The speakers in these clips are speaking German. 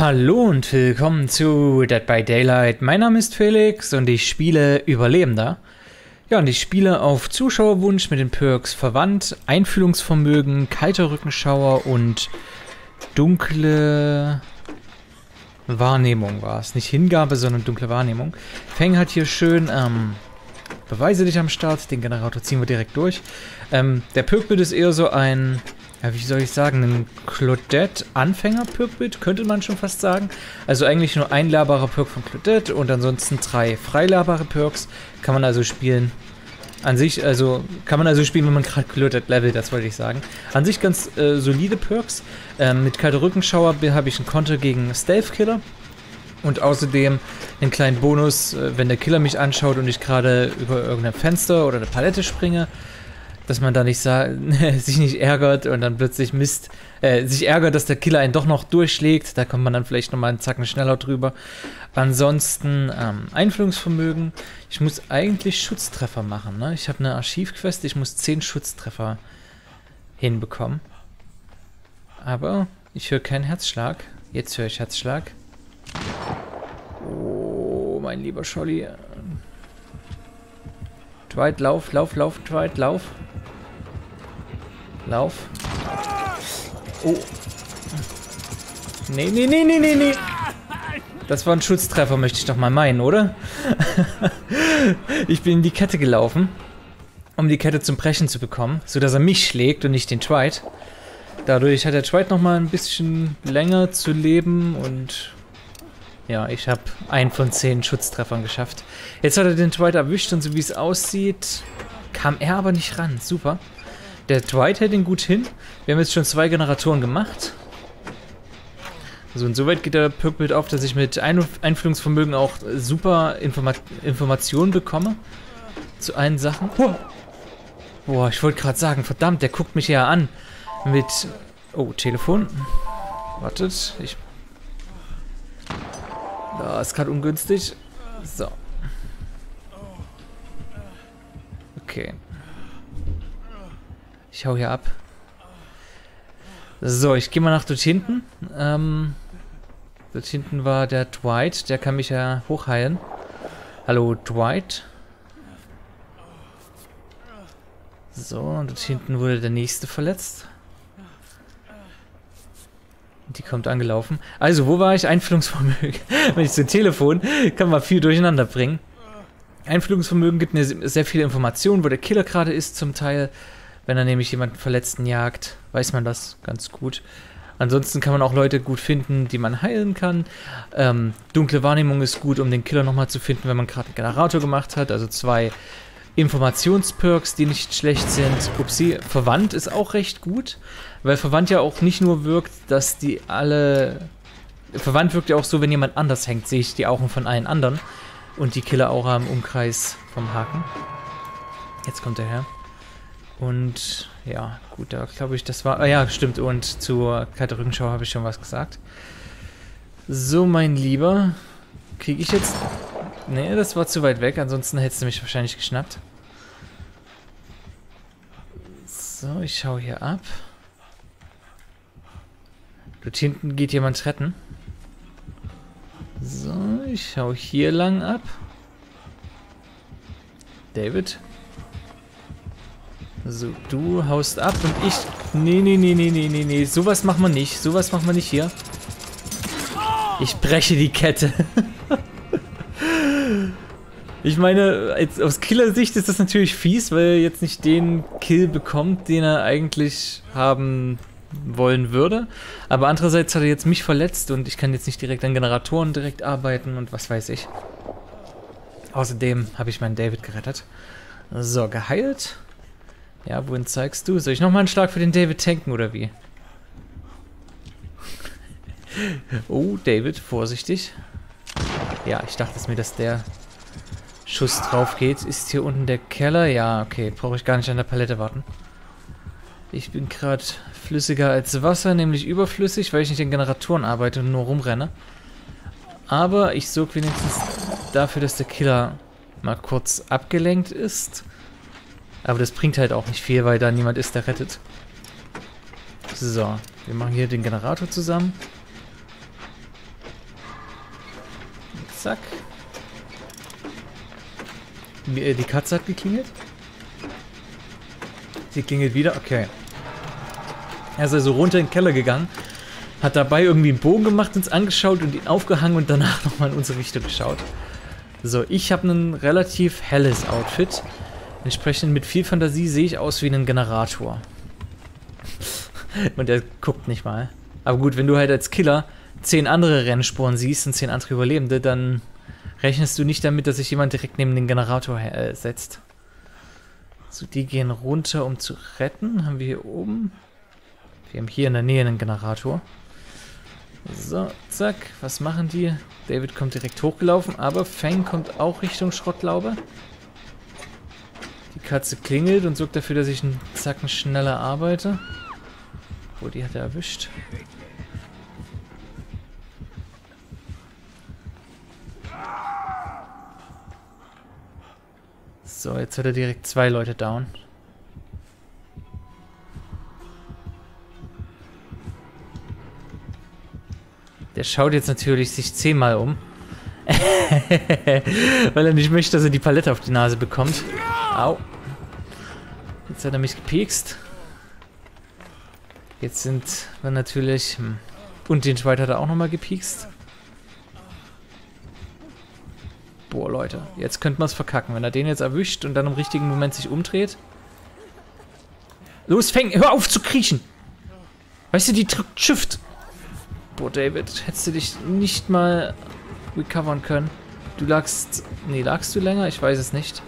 Hallo und willkommen zu Dead by Daylight. Mein Name ist Felix und ich spiele Überlebender. Ja, und ich spiele auf Zuschauerwunsch mit den Perks Verwandt, Einfühlungsvermögen, kalter Rückenschauer und dunkle Wahrnehmung war es. Nicht Hingabe, sondern dunkle Wahrnehmung. Feng hat hier schön ähm, Beweise dich am Start. Den Generator ziehen wir direkt durch. Ähm, der Perkbild ist eher so ein ja, wie soll ich sagen, ein Claudette-Anfänger-Perkbild, könnte man schon fast sagen. Also eigentlich nur ein labarer Perk von Claudette und ansonsten drei freilabare Perks. Kann man also spielen. An sich, also, kann man also spielen, wenn man gerade Claudette levelt, das wollte ich sagen. An sich ganz äh, solide Perks. Ähm, mit kalter Rückenschauer habe ich einen Konter gegen Stealth Killer. Und außerdem einen kleinen Bonus, äh, wenn der Killer mich anschaut und ich gerade über irgendein Fenster oder eine Palette springe dass man da nicht sich nicht ärgert und dann plötzlich Mist, äh, sich ärgert, dass der Killer einen doch noch durchschlägt. Da kommt man dann vielleicht nochmal einen Zacken schneller drüber. Ansonsten ähm, Einfühlungsvermögen. Ich muss eigentlich Schutztreffer machen. Ne? Ich habe eine Archivquest, ich muss 10 Schutztreffer hinbekommen. Aber ich höre keinen Herzschlag. Jetzt höre ich Herzschlag. Mein lieber Scholli. Dwight, lauf, lauf, lauf, Dwight, lauf. Lauf. Oh. Nee, nee, nee, nee, nee, nee. Das war ein Schutztreffer, möchte ich doch mal meinen, oder? ich bin in die Kette gelaufen, um die Kette zum Brechen zu bekommen, sodass er mich schlägt und nicht den Twite. Dadurch hat der Twite noch mal ein bisschen länger zu leben und ja, ich habe einen von zehn Schutztreffern geschafft. Jetzt hat er den Twite erwischt und so wie es aussieht, kam er aber nicht ran. Super. Der Dwight hält ihn gut hin. Wir haben jetzt schon zwei Generatoren gemacht. So, insoweit geht der Perkbild auf, dass ich mit Ein Einfühlungsvermögen auch super Informa Informationen bekomme. Zu allen Sachen. Boah, ich wollte gerade sagen, verdammt, der guckt mich ja an. Mit... Oh, Telefon. Wartet, ich... Da ist gerade ungünstig. So. Okay. Ich hau hier ab. So, ich gehe mal nach dort hinten. Ähm, dort hinten war der Dwight. Der kann mich ja hochheilen. Hallo, Dwight. So, und dort hinten wurde der nächste verletzt. Die kommt angelaufen. Also, wo war ich? Einfühlungsvermögen. Wenn ich zum Telefon, kann man viel durcheinander bringen. Einfühlungsvermögen gibt mir sehr viele Informationen, wo der Killer gerade ist zum Teil. Wenn er nämlich jemanden Verletzten jagt, weiß man das ganz gut. Ansonsten kann man auch Leute gut finden, die man heilen kann. Ähm, dunkle Wahrnehmung ist gut, um den Killer nochmal zu finden, wenn man gerade einen Generator gemacht hat. Also zwei Informationsperks, die nicht schlecht sind. Upsi, Verwandt ist auch recht gut, weil Verwandt ja auch nicht nur wirkt, dass die alle... Verwandt wirkt ja auch so, wenn jemand anders hängt, sehe ich die Augen von allen anderen. Und die Killer auch im Umkreis vom Haken. Jetzt kommt er her. Und ja, gut, da glaube ich, das war... Ah ja, stimmt. Und zur kalte Rückenschau habe ich schon was gesagt. So, mein Lieber. Kriege ich jetzt... Nee, das war zu weit weg. Ansonsten hättest du mich wahrscheinlich geschnappt. So, ich schaue hier ab. Dort hinten geht jemand retten. So, ich schaue hier lang ab. David? So, du haust ab und ich... Nee, nee, nee, nee, nee, nee, nee. Sowas machen wir nicht. Sowas machen wir nicht hier. Ich breche die Kette. ich meine, aus Killer-Sicht ist das natürlich fies, weil er jetzt nicht den Kill bekommt, den er eigentlich haben wollen würde. Aber andererseits hat er jetzt mich verletzt und ich kann jetzt nicht direkt an Generatoren direkt arbeiten und was weiß ich. Außerdem habe ich meinen David gerettet. So, geheilt. Ja, wohin zeigst du? Soll ich nochmal einen Schlag für den David tanken oder wie? oh, David, vorsichtig. Ja, ich dachte es mir, dass der Schuss drauf geht. Ist hier unten der Keller? Ja, okay. Brauche ich gar nicht an der Palette warten. Ich bin gerade flüssiger als Wasser, nämlich überflüssig, weil ich nicht in Generatoren arbeite und nur rumrenne. Aber ich sorge wenigstens dafür, dass der Killer mal kurz abgelenkt ist. Aber das bringt halt auch nicht viel, weil da niemand ist, der rettet. So, wir machen hier den Generator zusammen. Zack. Äh, die Katze hat geklingelt. Sie klingelt wieder. Okay. Er ist also runter in den Keller gegangen. Hat dabei irgendwie einen Bogen gemacht, uns angeschaut und ihn aufgehangen und danach nochmal in unsere Richtung geschaut. So, ich habe ein relativ helles Outfit. Entsprechend mit viel Fantasie sehe ich aus wie ein Generator. und er guckt nicht mal. Aber gut, wenn du halt als Killer zehn andere Rennspuren siehst und zehn andere Überlebende, dann rechnest du nicht damit, dass sich jemand direkt neben den Generator äh, setzt. So, die gehen runter, um zu retten. Haben wir hier oben. Wir haben hier in der Nähe einen Generator. So, zack. Was machen die? David kommt direkt hochgelaufen, aber Fang kommt auch Richtung Schrottlaube. Die Katze klingelt und sorgt dafür, dass ich einen Zacken schneller arbeite. Oh, die hat er erwischt. So, jetzt hat er direkt zwei Leute down. Der schaut jetzt natürlich sich zehnmal um. Weil er nicht möchte, dass er die Palette auf die Nase bekommt. Au. Jetzt hat er mich gepikst. Jetzt sind wir natürlich... Hm. Und den Schweit hat er auch nochmal gepikst. Boah, Leute. Jetzt könnte man es verkacken. Wenn er den jetzt erwischt und dann im richtigen Moment sich umdreht. Los, fäng, hör auf zu kriechen. Weißt du, die drückt Shift. Boah, David, hättest du dich nicht mal recovern können? Du lagst... Nee, lagst du länger? Ich weiß es nicht.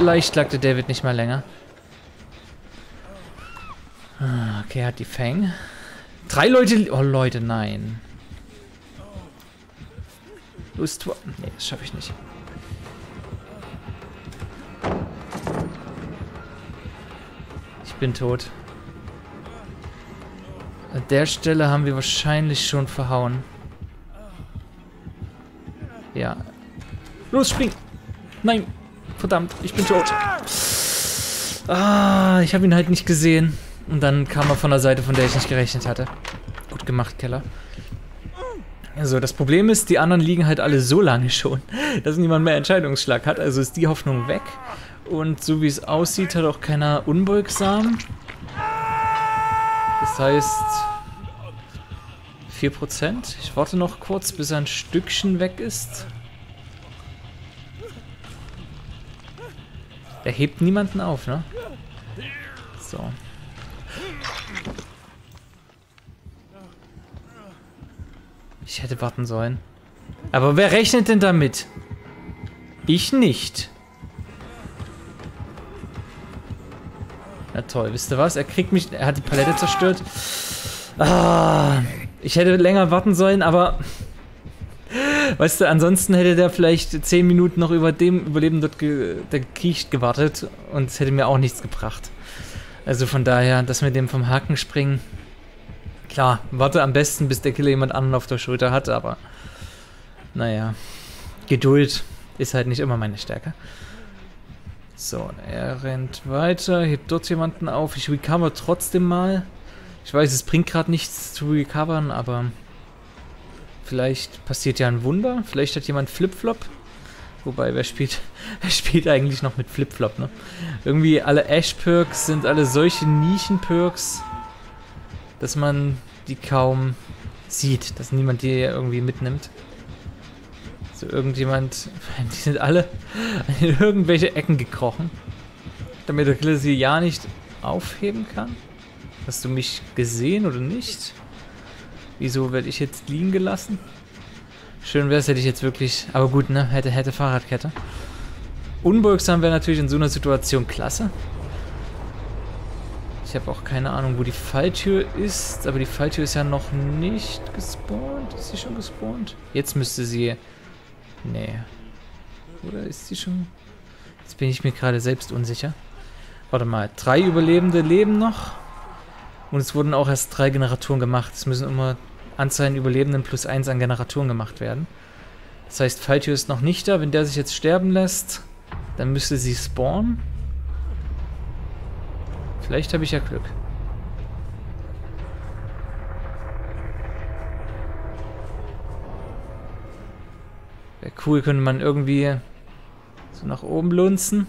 Leicht lag der David nicht mal länger. Ah, okay, er hat die Fang. Drei Leute... Oh, Leute, nein. Los, Tor. Nee, das schaffe ich nicht. Ich bin tot. An der Stelle haben wir wahrscheinlich schon verhauen. Ja. Los, spring! Nein! Verdammt, ich bin tot. Ah, ich habe ihn halt nicht gesehen. Und dann kam er von der Seite, von der ich nicht gerechnet hatte. Gut gemacht, Keller. Also, das Problem ist, die anderen liegen halt alle so lange schon, dass niemand mehr Entscheidungsschlag hat. Also ist die Hoffnung weg. Und so wie es aussieht, hat auch keiner unbeugsam. Das heißt 4%. Ich warte noch kurz, bis er ein Stückchen weg ist. Er hebt niemanden auf, ne? So. Ich hätte warten sollen. Aber wer rechnet denn damit? Ich nicht. Na toll, wisst ihr was? Er kriegt mich... Er hat die Palette zerstört. Ah, ich hätte länger warten sollen, aber... Weißt du, ansonsten hätte der vielleicht 10 Minuten noch über dem Überleben dort ge der kriecht gewartet und es hätte mir auch nichts gebracht. Also von daher, das mit dem vom Haken springen... Klar, warte am besten, bis der Killer jemand anderen auf der Schulter hat, aber... Naja, Geduld ist halt nicht immer meine Stärke. So, er rennt weiter, hebt dort jemanden auf. Ich recover trotzdem mal. Ich weiß, es bringt gerade nichts zu recovern, aber vielleicht passiert ja ein Wunder. Vielleicht hat jemand Flipflop. Wobei, wer spielt, wer spielt eigentlich noch mit Flipflop, ne? Irgendwie alle Ash-Perks sind alle solche Nischen-Perks, dass man die kaum sieht, dass niemand die irgendwie mitnimmt. So irgendjemand, die sind alle in irgendwelche Ecken gekrochen, damit der Killer sie ja nicht aufheben kann. Hast du mich gesehen oder nicht? Wieso werde ich jetzt liegen gelassen? Schön wäre es, hätte ich jetzt wirklich... Aber gut, ne? Hätte, hätte Fahrradkette. Unbeugsam wäre natürlich in so einer Situation klasse. Habe auch keine Ahnung, wo die Falltür ist. Aber die Falltür ist ja noch nicht gespawnt. Ist sie schon gespawnt? Jetzt müsste sie Nee. Oder ist sie schon... Jetzt bin ich mir gerade selbst unsicher. Warte mal, drei Überlebende leben noch. Und es wurden auch erst drei Generatoren gemacht. Es müssen immer Anzahl an Überlebenden plus eins an Generatoren gemacht werden. Das heißt, Falltür ist noch nicht da. Wenn der sich jetzt sterben lässt, dann müsste sie spawnen. Vielleicht habe ich ja Glück. Wäre cool, könnte man irgendwie so nach oben lunzen.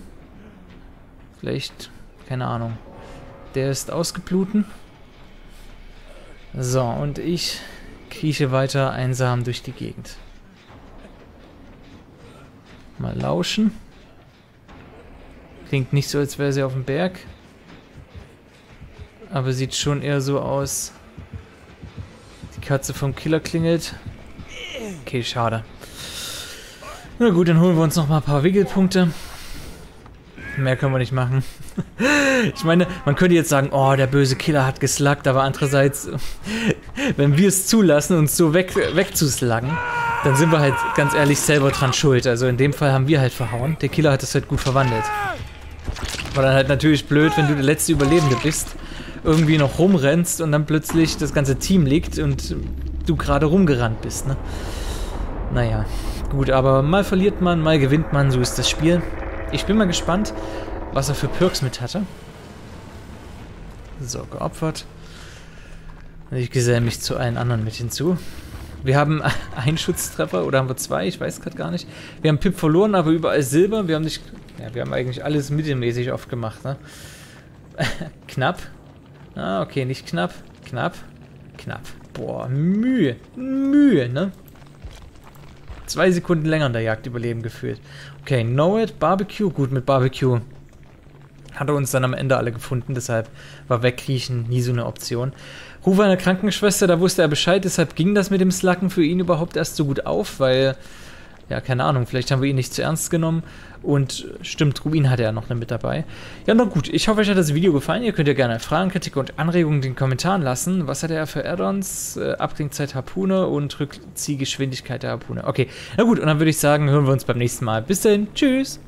Vielleicht, keine Ahnung. Der ist ausgebluten. So, und ich krieche weiter einsam durch die Gegend. Mal lauschen. Klingt nicht so, als wäre sie auf dem Berg. Aber sieht schon eher so aus. Die Katze vom Killer klingelt. Okay, schade. Na gut, dann holen wir uns noch mal ein paar Wickelpunkte. Mehr können wir nicht machen. ich meine, man könnte jetzt sagen, oh, der böse Killer hat geslackt, aber andererseits, wenn wir es zulassen, uns so weg, wegzuslaggen, dann sind wir halt ganz ehrlich selber dran schuld. Also in dem Fall haben wir halt verhauen. Der Killer hat es halt gut verwandelt. War dann halt natürlich blöd, wenn du der letzte Überlebende bist, irgendwie noch rumrennst und dann plötzlich das ganze Team liegt und du gerade rumgerannt bist, ne? Naja, gut, aber mal verliert man, mal gewinnt man, so ist das Spiel. Ich bin mal gespannt, was er für Perks mit hatte. So, geopfert. Ich geselle mich zu allen anderen mit hinzu. Wir haben einen Schutztreffer oder haben wir zwei? Ich weiß gerade gar nicht. Wir haben Pip verloren, aber überall Silber. Wir haben nicht. Ja, wir haben eigentlich alles mittelmäßig oft gemacht, ne? knapp. Ah, okay, nicht knapp. Knapp. Knapp. Boah, Mühe. Mühe, ne? Zwei Sekunden länger in der Jagd überleben gefühlt. Okay, Know It, Barbecue. Gut, mit Barbecue hat er uns dann am Ende alle gefunden, deshalb war Wegkriechen nie so eine Option. Ruf einer Krankenschwester, da wusste er Bescheid, deshalb ging das mit dem Slacken für ihn überhaupt erst so gut auf, weil, ja, keine Ahnung, vielleicht haben wir ihn nicht zu ernst genommen. Und stimmt, Ruin hatte er noch mit dabei. Ja, na gut, ich hoffe, euch hat das Video gefallen. Ihr könnt ja gerne Fragen, Kritik und Anregungen in den Kommentaren lassen. Was hat er für Add-ons? Äh, Abklingzeit Harpune und Rückziehgeschwindigkeit der Harpune. Okay, na gut, und dann würde ich sagen, hören wir uns beim nächsten Mal. Bis dahin, tschüss!